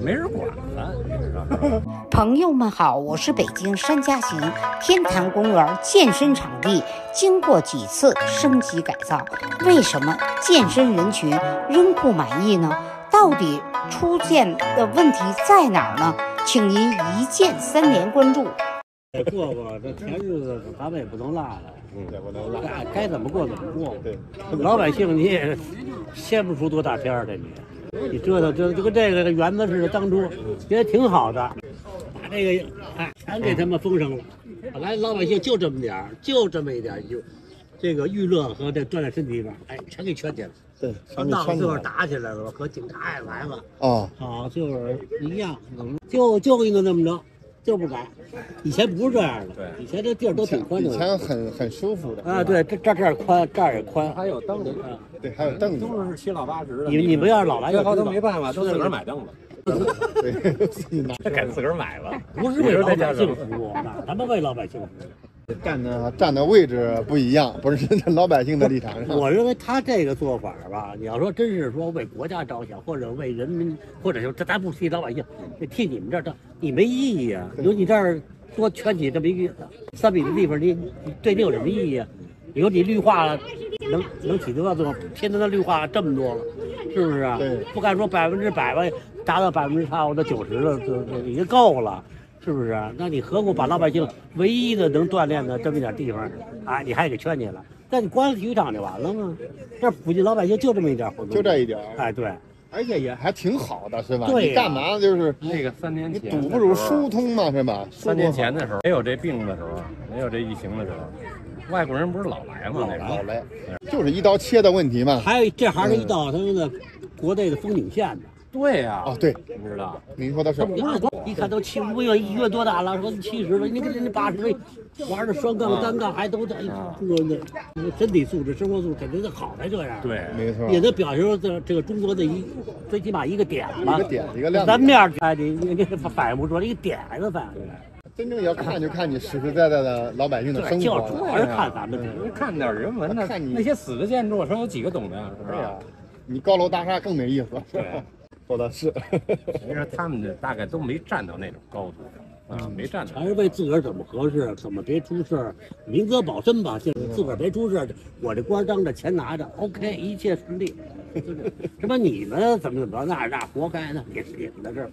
没人管了，你知道吗？朋友们好，我是北京山家行天坛公园健身场地，经过几次升级改造，为什么健身人群仍不满意呢？到底出现的问题在哪儿呢？请您一键三连关注。过过这甜日子，咱们也不能落了。嗯，也不能落。该该怎么过怎么过。对，老百姓你也掀不出多大天儿来，你你折腾折腾就跟这个园子似的，当初也挺好的，把这个哎全给他们封上了。本来老百姓就这么点儿，就这么一点儿，就这个娱乐和这锻炼身体地方，哎，全给圈起来了。对，到到最后打起来了，和警察也来了。哦，好，就是一样，就就给你那么着，就不改。以前不是这样的，对以前这地儿都挺宽的以的。前很很舒服的啊，，对，这这这儿宽，这儿也宽。还有凳子，啊对，还有凳子，都是七老八十的。你你们要是老来就最后都没办法，都自个儿买凳子，对，自己拿给自个儿买了。不是为老百姓服务，哪他妈为老百姓服务？站的站的位置不一样，不是站老百姓的立场上。我认为他这个做法吧，你要说真是说为国家着想，或者为人民，或者就这咱不替老百姓，替你们这儿的，你没意义啊！有你这儿多圈起这么一个三米的地方，你你对你有什么意义啊？你说你绿化了，能能起多大作用？天天的绿化这么多了，是不是啊？对不敢说百分之百吧，达到百分之差不多九十了，这这已经够了。是不是啊？那你何苦把老百姓唯一的能锻炼的这么一点地方，啊，你还给圈起来？那你关了体育场就完了吗？这附近老百姓就这么一点活动，就这一点儿哎，对，而且也还挺好的，是吧？对呀你干嘛就是那个三年你前，堵不住疏通嘛，是吧？三年前的时候，没有这病的时候，没有这疫情的时候，外国人不是老来吗？那个好嘞，就是一刀切的问题嘛。还有这还是一道他们的国内的风景线呢。对呀，哦，对，你知道，你说的是一看都七十，我有一月多大了，说七十了，你看人家八十岁，玩的双杠、单杠还都在，说呢，身体素质、生活素质肯定是好才这样。。对，没错。也能表现出这这个中国的一最起码一个点吧，一个点一个亮点咱面儿哎，你你你反映不出来，一个点还能反应出来。真正要看就看你实实在在的老百姓的生活了。主要是看咱们的看点人文的，看你那些死的建筑，说有几个懂的呀？是对呀吧？，你高楼大厦更没意思。对，说的是。所以说他们这大概都没站到那种高度上，啊，没站到。还是为自个儿怎么合适，怎么别出事儿，明哲保身吧，就是自个儿别出事儿。我这官当着，钱拿着，OK，一切顺利。什么你们怎么怎么着，那那活该呢，也是你们的事儿。